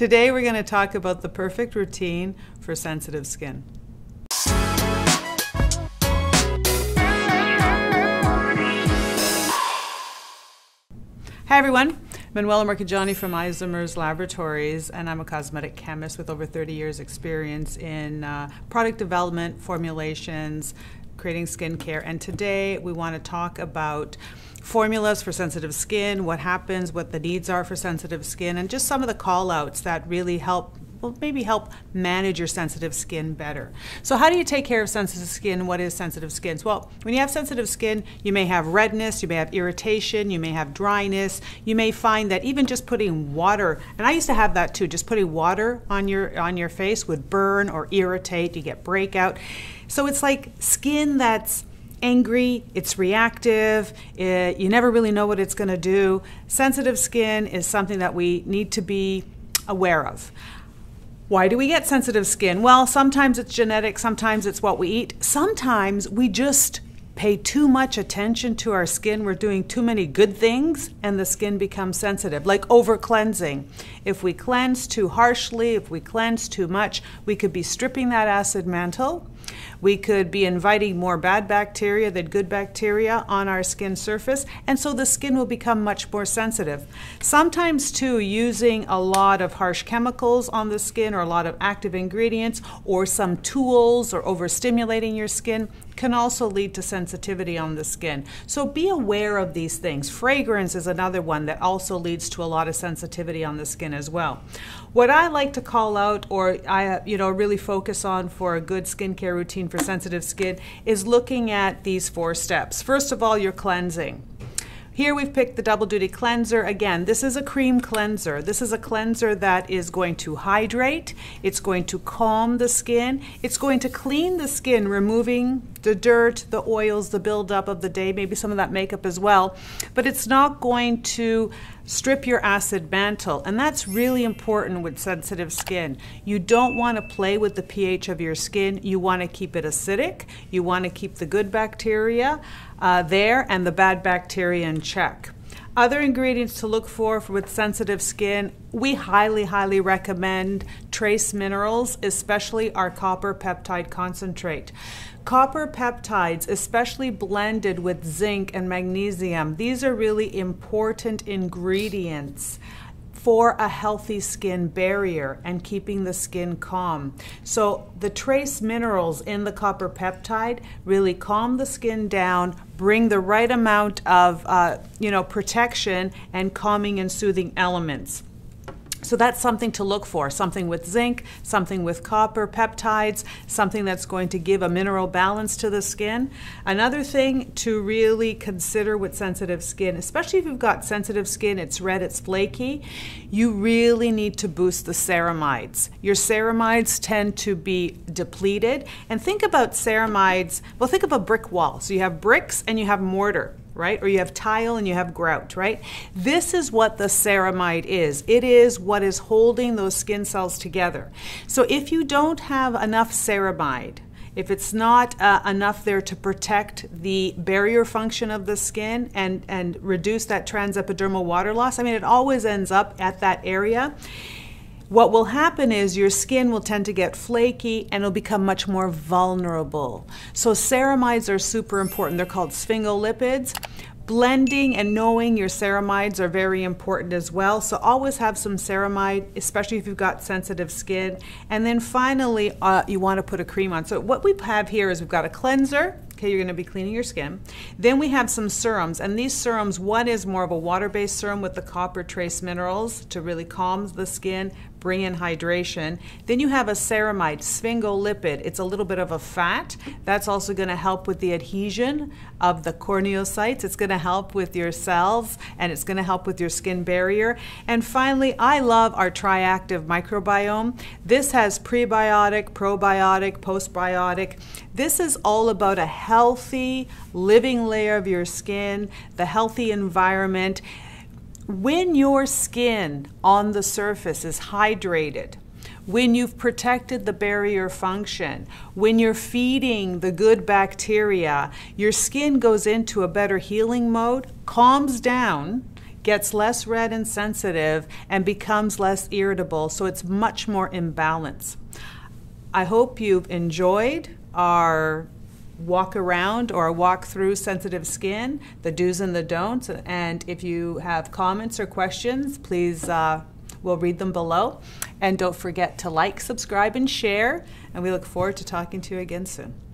Today we're going to talk about the perfect routine for sensitive skin. Hi everyone, Manuela Marcheggiani from Isomers Laboratories, and I'm a cosmetic chemist with over 30 years experience in uh, product development, formulations, creating skincare. And today we want to talk about formulas for sensitive skin, what happens, what the needs are for sensitive skin, and just some of the call outs that really help will maybe help manage your sensitive skin better. So how do you take care of sensitive skin? What is sensitive skin? Well, when you have sensitive skin, you may have redness, you may have irritation, you may have dryness. You may find that even just putting water, and I used to have that too, just putting water on your on your face would burn or irritate, you get breakout. So it's like skin that's angry, it's reactive, it, you never really know what it's going to do. Sensitive skin is something that we need to be aware of. Why do we get sensitive skin? Well, sometimes it's genetic, sometimes it's what we eat. Sometimes we just pay too much attention to our skin. We're doing too many good things and the skin becomes sensitive, like over cleansing. If we cleanse too harshly, if we cleanse too much, we could be stripping that acid mantle we could be inviting more bad bacteria than good bacteria on our skin surface, and so the skin will become much more sensitive. Sometimes, too, using a lot of harsh chemicals on the skin or a lot of active ingredients or some tools or overstimulating your skin can also lead to sensitivity on the skin. So be aware of these things. Fragrance is another one that also leads to a lot of sensitivity on the skin as well. What I like to call out or I you know really focus on for a good skincare routine for sensitive skin is looking at these four steps. First of all, your cleansing. Here we've picked the Double Duty Cleanser. Again, this is a cream cleanser. This is a cleanser that is going to hydrate, it's going to calm the skin, it's going to clean the skin, removing the dirt, the oils, the buildup of the day, maybe some of that makeup as well. But it's not going to strip your acid mantle, and that's really important with sensitive skin. You don't want to play with the pH of your skin. You want to keep it acidic. You want to keep the good bacteria uh, there and the bad bacteria in check. Other ingredients to look for with sensitive skin, we highly, highly recommend trace minerals, especially our copper peptide concentrate. Copper peptides, especially blended with zinc and magnesium, these are really important ingredients for a healthy skin barrier and keeping the skin calm. So the trace minerals in the copper peptide really calm the skin down, bring the right amount of uh, you know protection and calming and soothing elements. So that's something to look for, something with zinc, something with copper peptides, something that's going to give a mineral balance to the skin. Another thing to really consider with sensitive skin, especially if you've got sensitive skin, it's red, it's flaky, you really need to boost the ceramides. Your ceramides tend to be depleted. And think about ceramides, well, think of a brick wall. So you have bricks and you have mortar right? Or you have tile and you have grout, right? This is what the ceramide is. It is what is holding those skin cells together. So if you don't have enough ceramide, if it's not uh, enough there to protect the barrier function of the skin and, and reduce that transepidermal water loss, I mean, it always ends up at that area what will happen is your skin will tend to get flaky and it'll become much more vulnerable. So ceramides are super important. They're called sphingolipids. Blending and knowing your ceramides are very important as well. So always have some ceramide, especially if you've got sensitive skin. And then finally, uh, you want to put a cream on. So what we have here is we've got a cleanser, Okay, you're going to be cleaning your skin. Then we have some serums, and these serums, one is more of a water-based serum with the copper trace minerals to really calm the skin, bring in hydration. Then you have a ceramide, sphingolipid. It's a little bit of a fat. That's also going to help with the adhesion of the corneocytes. It's going to help with your cells, and it's going to help with your skin barrier. And finally, I love our triactive microbiome. This has prebiotic, probiotic, postbiotic. This is all about a healthy living layer of your skin, the healthy environment. When your skin on the surface is hydrated, when you've protected the barrier function, when you're feeding the good bacteria, your skin goes into a better healing mode, calms down, gets less red and sensitive and becomes less irritable, so it's much more in balance. I hope you've enjoyed our walk around or walk through sensitive skin, the do's and the don'ts. And if you have comments or questions, please, uh, we'll read them below. And don't forget to like, subscribe, and share. And we look forward to talking to you again soon.